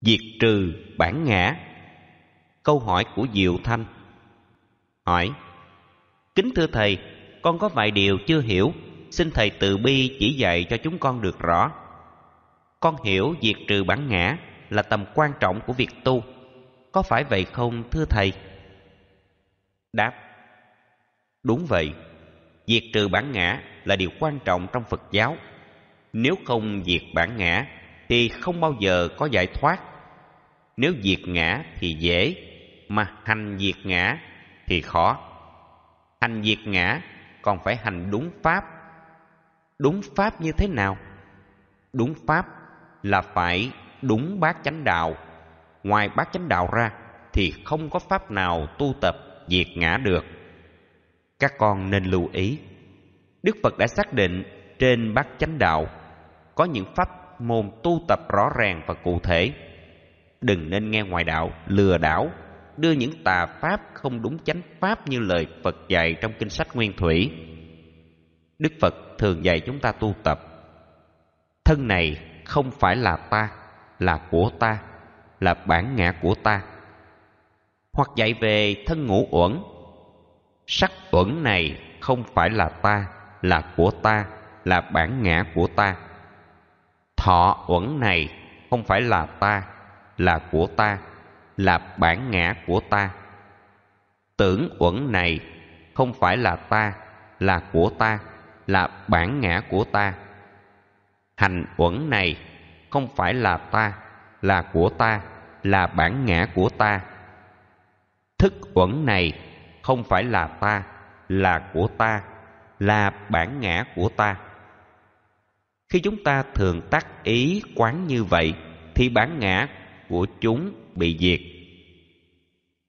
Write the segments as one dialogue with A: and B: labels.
A: diệt trừ bản ngã. Câu hỏi của diệu thanh. Hỏi, kính thưa thầy, con có vài điều chưa hiểu, xin thầy từ bi chỉ dạy cho chúng con được rõ. Con hiểu diệt trừ bản ngã là tầm quan trọng của việc tu. Có phải vậy không, thưa thầy? Đáp, đúng vậy. Diệt trừ bản ngã là điều quan trọng trong phật giáo. Nếu không diệt bản ngã thì không bao giờ có giải thoát nếu diệt ngã thì dễ, mà hành diệt ngã thì khó. Hành diệt ngã còn phải hành đúng pháp. Đúng pháp như thế nào? Đúng pháp là phải đúng bát chánh đạo. Ngoài bát chánh đạo ra thì không có pháp nào tu tập diệt ngã được. Các con nên lưu ý, đức phật đã xác định trên bát chánh đạo có những pháp môn tu tập rõ ràng và cụ thể đừng nên nghe ngoại đạo, lừa đảo. Đưa những tà pháp không đúng chánh pháp như lời phật dạy trong kinh sách nguyên thủy. Đức phật thường dạy chúng ta tu tập. Thân này không phải là ta, là của ta, là bản ngã của ta. Hoặc dạy về thân ngũ uẩn. Sắc uẩn này không phải là ta, là của ta, là bản ngã của ta. Thọ uẩn này không phải là ta là của ta, là bản ngã của ta. Tưởng uẩn này không phải là ta, là của ta, là bản ngã của ta. Hành uẩn này không phải là ta, là của ta, là bản ngã của ta. Thức uẩn này không phải là ta, là của ta, là bản ngã của ta. Khi chúng ta thường tác ý quán như vậy, thì bản ngã của chúng bị diệt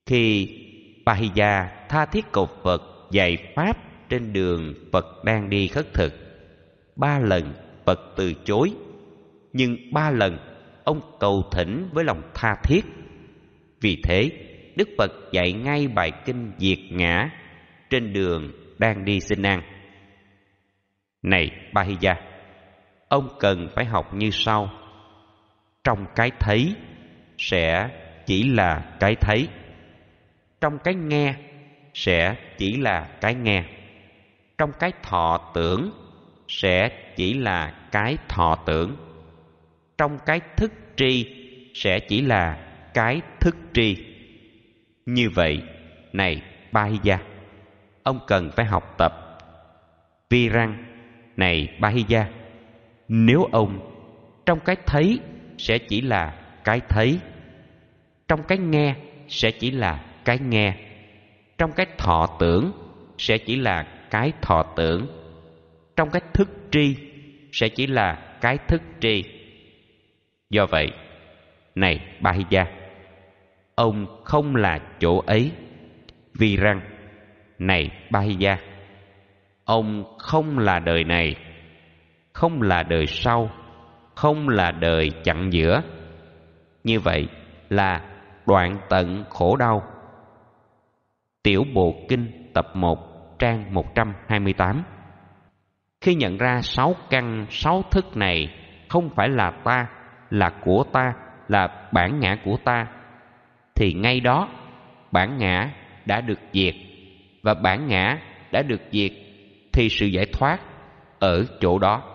A: khi Pahiya tha thiết cầu Phật dạy Pháp trên đường Phật đang đi khất thực. Ba lần Phật từ chối, nhưng ba lần ông cầu thỉnh với lòng tha thiết. Vì thế, Đức Phật dạy ngay bài kinh diệt ngã trên đường đang đi xin ăn. Này Pahiya, ông cần phải học như sau. Trong cái thấy sẽ chỉ là cái thấy. Trong cái nghe sẽ chỉ là cái nghe. Trong cái thọ tưởng sẽ chỉ là cái thọ tưởng. Trong cái thức tri sẽ chỉ là cái thức tri. Như vậy, này ba gia, ông cần phải học tập. Vi răng này ba gia, nếu ông trong cái thấy sẽ chỉ là cái thấy trong cái nghe sẽ chỉ là cái nghe. Trong cái thọ tưởng sẽ chỉ là cái thọ tưởng. Trong cái thức tri sẽ chỉ là cái thức tri. Do vậy, này bahija, ông không là chỗ ấy. Vì rằng, này bahija, ông không là đời này, không là đời sau, không là đời chặn giữa. Như vậy là đoạn tận khổ đau. Tiểu Bộ Kinh tập 1 trang 128 Khi nhận ra sáu căn sáu thức này không phải là ta, là của ta, là bản ngã của ta, thì ngay đó bản ngã đã được diệt. Và bản ngã đã được diệt thì sự giải thoát ở chỗ đó.